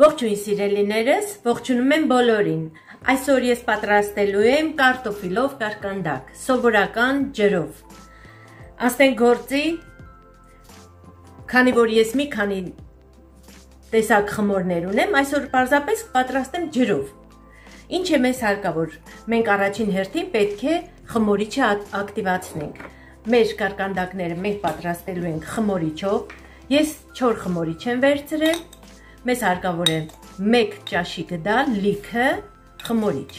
Ողջույն սիրելիներս, ողջունում եմ բոլորին։ Այսօր ես պատրաստելու եմ կարտոֆիլով կարկանդակ, սովորական ջրով։ Աստենք գործի, քանի որ ես մի քանի տեսակ խմորներ ունեմ, այսօր պարզապես պատրաստեմ ջրով։ Ինչ է մեզ հարկավոր։ Մենք առաջին հերթին պետք է խմորիչը ակտիվացնենք։ Մեր կարկանդակները մենք պատրաստելու ենք խմորիչով։ Ես 4 խմորիչ եմ վերցրել մեզ հարկավոր է 1 ճաշի գդալ լիքը խմորիչ։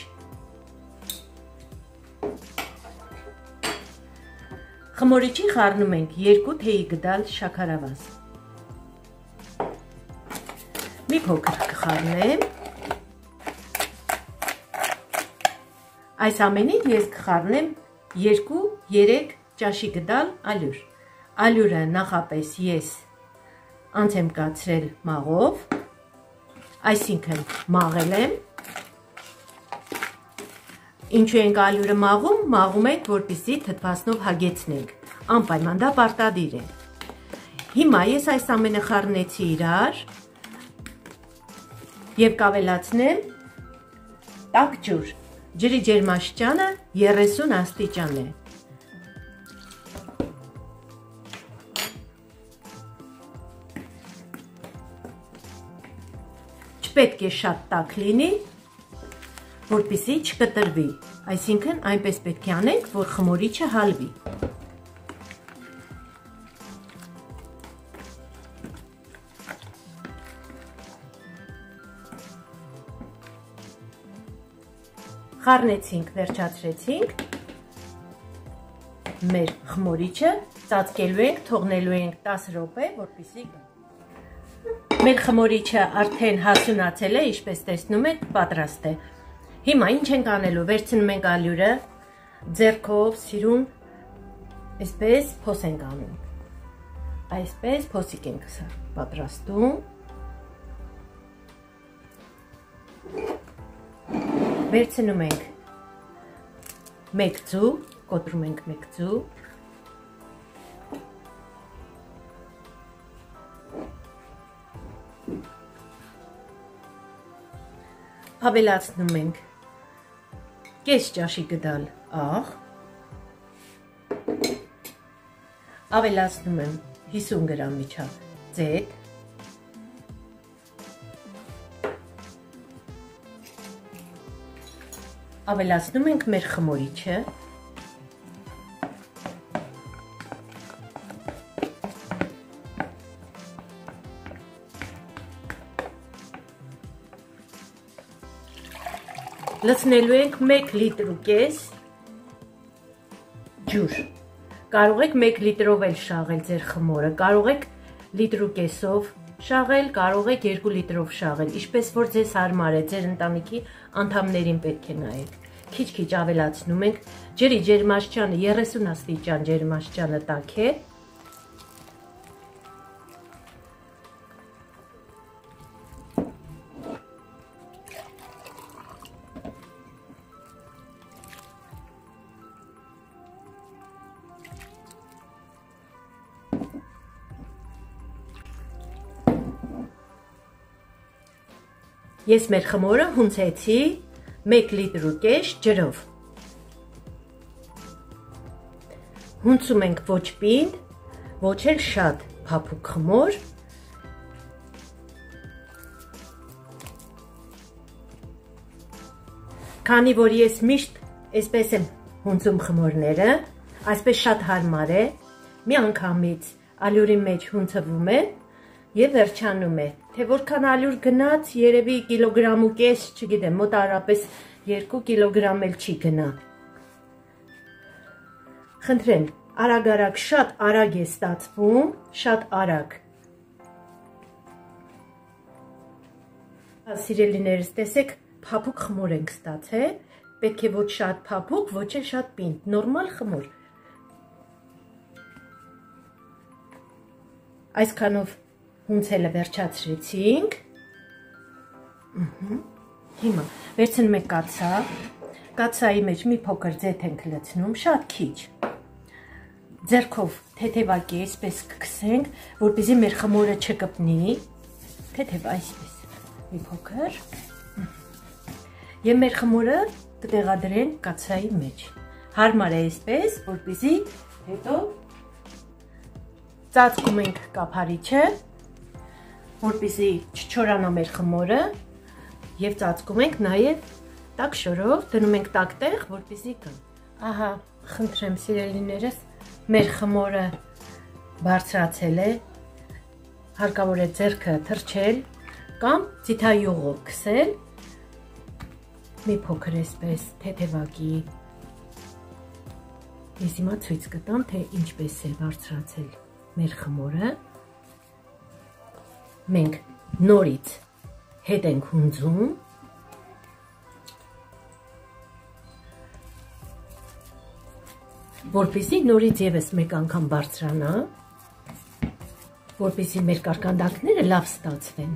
Խմորիչին խառնում ենք 2 թեյի գդալ շաքարավազ։ Մի փոքր կխառնեմ։ Այս ամենին ես կխառնեմ 2-3 ճաշի գդալ ալյուր։ Ալյուրը նախապես ես անց եմ կացրել մաղով, այսինքն մաղել եմ, ինչու ենք ալյուրը մաղում, մաղում ենք, որպիսի թթվասնով հագեցնենք, անպայման դա պարտադիր է։ Հիմա ես այս ամենը խառնեցի իրար և կավելացնեմ տակ ջուր, ջրի ջերմաշճանը 30 աստիճան է։ չպետք է շատ տաք լինի, որպիսի չկտրվի, այսինքն այնպես պետք է անենք, որ խմորիչը հալվի։ Խառնեցինք, վերջացրեցինք մեր խմորիչը, ծածկելու ենք, թողնելու ենք 10 րոպե, որպիսի գա։ Մեր խմորիչը արդեն հասունացել է, ինչպես տեսնում եք, պատրաստ է։ Հիմա ինչ ենք անելու, վերցնում ենք ալյուրը, ձերքով, սիրուն, այսպես փոս ենք անում։ Այսպես փոսիկ ենք պատրաստում։ Վերցնում ենք մեկ ձու, կոտրում ենք մեկ ձու, ավելացնում ենք կես ճաշի գդալ աղ, ավելացնում եմ 50 գրամ միջավ ձետ, ավելացնում ենք մեր խմորիչը, լցնելու ենք 1 լիտր ու կես ջուր։ Կարող եք 1 լիտրով էլ շաղել ձեր խմորը, կարող եք լիտր ու կեսով շաղել, կարող եք 2 լիտրով շաղել, ինչպես որ ձեզ հարմար է, ձեր ընտանիքի անդամներին պետք է նայեք։ Քիչ-քիչ ավելացնում ենք, ջրի ջերմաստիճանը 30 աստիճան ջերմաստիճանը տաք է, Ես մեր խմորը հունցեցի 1 լիտր ու կես ջրով։ Հունցում ենք ոչ պինդ, ոչ էլ շատ փափուկ խմոր։ Քանի որ ես միշտ այսպես եմ հունցում խմորները, այսպես շատ հարմար է, մի անգամից ալյուրի մեջ հունցվում է եւ վերջանում է։ Թե որքան ալյուր գնաց, երևի կիլոգրամ ու կես, չգիտեմ, մոտարապես 2 կիլոգրամ էլ չի գնա։ Խնդրեմ, արագ-արագ, շատ արագ է ստացվում, շատ արագ։ Սիրելիներս, տեսեք, փափուկ խմոր ենք ստացել, պետք է ոչ շատ փափուկ, ոչ էլ շատ պինդ, նորմալ խմոր։ Այսքանով հունցելը վերջացրեցինք։ Հիմա վերցնում ենք կացա։ Կացայի մեջ մի փոքր ձեթ ենք լցնում, շատ քիչ ձերքով թեթևակի այսպես կքսենք, որպեսզի մեր խմորը չկպնի, թեթև այսպես մի փոքր։ Եվ մեր խմորը կտեղադրենք կացայի մեջ։ Հարմար է այսպես, որպեսզի հետո ծածկում ենք կափարիչը, որպեսզի չչորանա մեր խմորը եւ ծածկում ենք նաեւ տաք շորով, դնում ենք տաք տեղ, որպեսզի կան։ Ահա, խնդրեմ սիրելիներս, մեր խմորը բարձրացել է, հարկավոր է ձերքը թրջել կամ ձիթայուղով քսել, մի փոքր էսպես թեթևակի Ես հիմա ցույց կտամ, թե ինչպես է բարձրացել մեր խմորը։ Մենք նորից հետ ենք հունձում որպեսի նորից եւս մեկ անգամ բարձրանա, որպեսի մեր կարկանդակները լավ ստացվեն։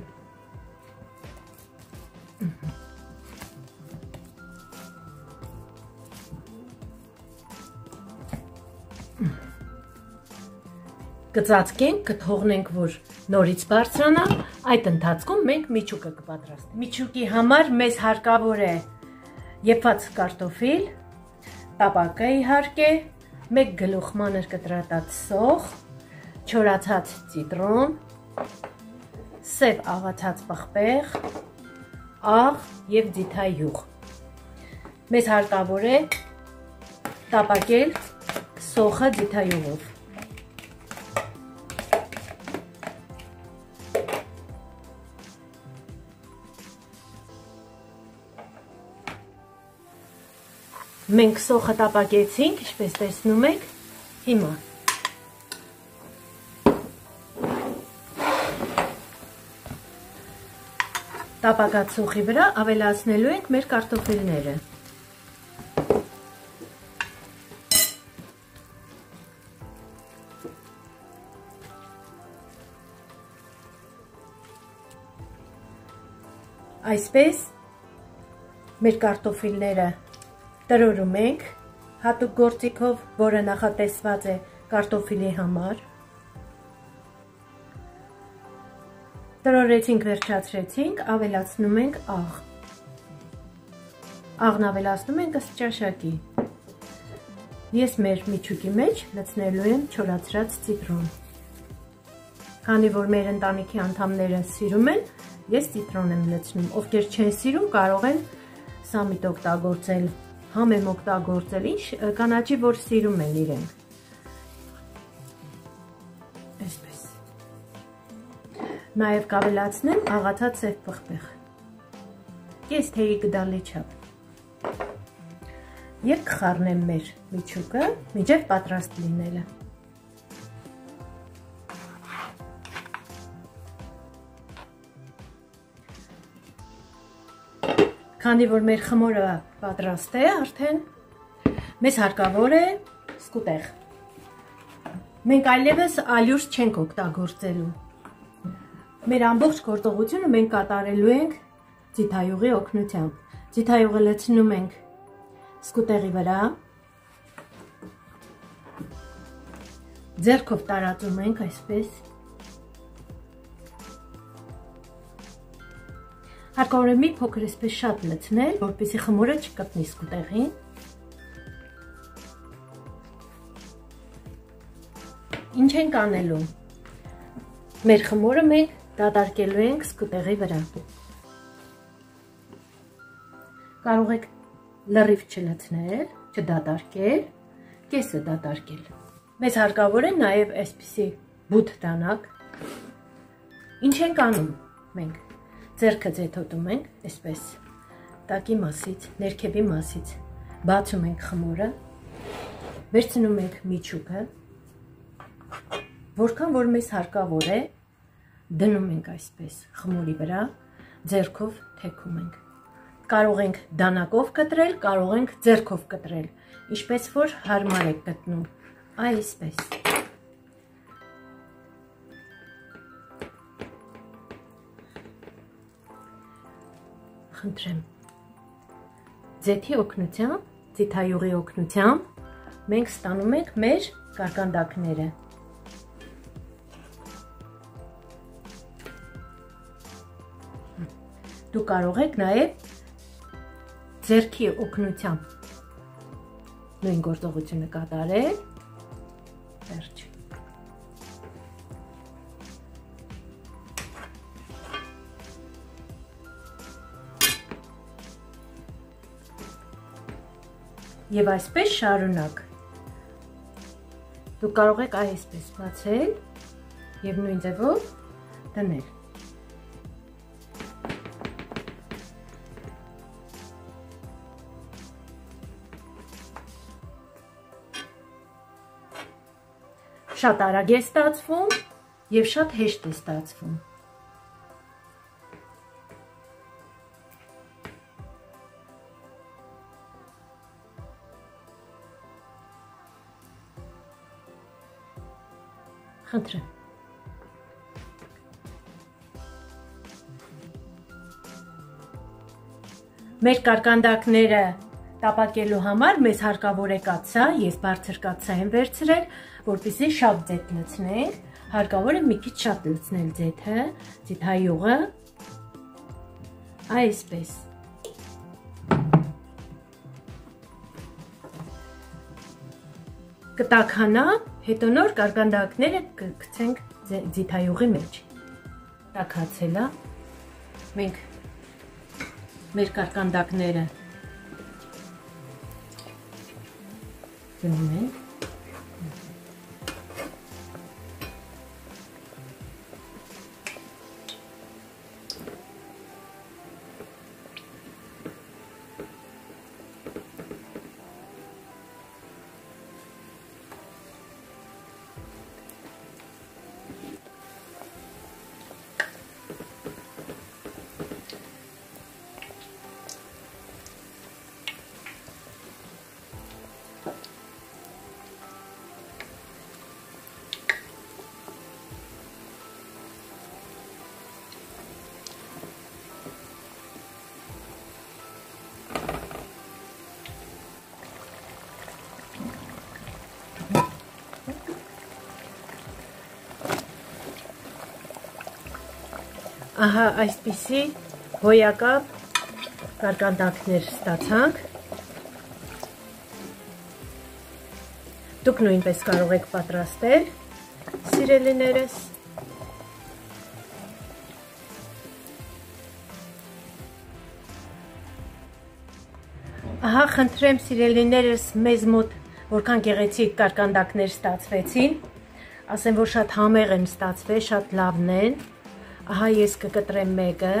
Կծածկենք, կթողնենք, որ նորից բարձրանա, այդ ընթացքում մենք միչուկը կպատրաստենք։ Միչուկի համար մեզ հարկավոր է եփած կարտոֆիլ, տապակը իհարկե, մեկ գլուխ մանր կտրատած սոխ, չորացած ծիտրոն, սև աղացած պղպեղ, աղ եւ ձիթայուղ։ Մեզ հարկավոր է տապակել սոխը ձիթայուղով։ Մենք սոխը տապակեցինք, ինչպես տեսնում եք, հիմա տապակած սոխի վրա ավելացնելու ենք մեր կարտոֆիլները։ Այսպես մեր կարտոֆիլները տրորում ենք հատուկ գործիքով, որը նախատեսված է կարտոֆիլի համար։ Տրորեցինք, վերջացրեցինք, ավելացնում ենք աղ։ Աղն ավելացնում ենք ըստ ճաշակի։ Ես մեր միջուկի մեջ լցնելու եմ չորացրած ծիտրոն։ Քանի որ մեր ընտանիքի անդամները սիրում են, ես ծիտրոն եմ լցնում։ Ովքեր չեն սիրում, կարող են սամիտ օգտագործել համ եմ օգտագործել, ինչ կանաչի, որ սիրում են իրենք։ Այսպես։ Նաև կավելացնեմ աղացած սև պղպեղ։ Կես թեյի գդալի չափ։ Եվ կխառնեմ մեր միջուկը, միջև պատրաստ լինելը։ Քանի որ մեր խմորը պատրաստ է արդեն, մեզ հարկավոր է սկուտեղ։ Մենք այլևս ալյուր չենք օգտագործելու։ Մեր ամբողջ գործողությունը մենք կատարելու ենք ձիթայուղի օգնությամբ։ Ձիթայուղը լցնում ենք սկուտեղի վրա։ Ձերքով տարածում ենք այսպես Հարկավոր է մի փոքր էսպես շատ լցնել, որպեսզի խմորը չկպնի սկուտեղին։ Ինչ ենք անելու։ Մեր խմորը մենք դատարկելու ենք սկուտեղի վրա։ Կարող եք լրիվ չլցնել, չդատարկել, կեսը դատարկել։ Մեզ հարկավոր է նաև այսպիսի բութ տանակ։ Ինչ ենք անում մենք Ձերքը ձեթոտում ենք, այսպես, տակի մասից, ներքևի մասից, բացում ենք խմորը, վերցնում ենք միջուկը, որքան որ մեզ հարկավոր է, դնում ենք այսպես խմորի վրա, ձերքով թեքում ենք։ Կարող ենք դանակով կտրել, կարող ենք ձերքով կտրել, ինչպես որ հարմար եք գտնում, այսպես։ Խնդրեմ։ Ձեթի օգնությամբ, ձիթայուղի օգնությամբ մենք ստանում ենք մեր կարկանդակները։ Դու կարող եք նաև ձերքի օգնությամբ նույն գործողությունը կատարել։ Վերջ։ Եվ այսպես շարունակ։ Դու կարող եք այսպես բացել եւ նույն ձևով դնել։ Շատ արագ է ստացվում եւ շատ հեշտ է ստացվում։ Խնդրեմ։ Մեր կարկանդակները տապակելու համար մեզ հարկավոր է կացա, ես բարձր կացա եմ վերցրել, որպեսզի շատ ձեթ լցնենք, հարկավոր է մի քիչ շատ լցնել ձեթը, ձիթայուղը, այսպես։ կտականա, հետո նոր կարկանդակները կգցենք ձիթայուղի մեջ։ Տակացել է։ Մենք մեր կարկանդակները դնում ենք Ահա այսպիսի հոյակապ կարկանդակներ ստացանք։ Դուք նույնպես կարող եք պատրաստել, սիրելիներս։ Ահա խնդրեմ սիրելիներս մեզ մոտ որքան գեղեցիկ կարկանդակներ ստացվեցին, ասեմ, որ շատ համեղ են ստացվել, շատ լավն են, Ահա ես կկտրեմ մեկը,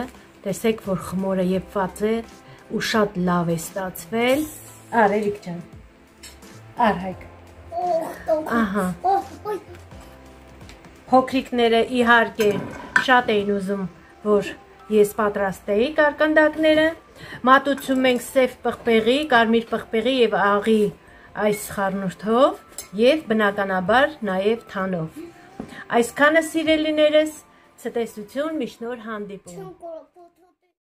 տեսեք, որ խմորը եփված է ու շատ լավ է ստացվել։ Ար Էրիկ ջան։ Ար հայկ։ Ահա։ Փոքրիկները իհարկե շատ էին ուզում, որ ես պատրաստեի կարկանդակները։ Մատուցում ենք սև պղպեղի, կարմիր պղպեղի եւ աղի այս խառնուրդով եւ բնականաբար նաեւ թանով։ Այսքանը սիրելիներս Ցտեսություն, միշնոր հանդիպում։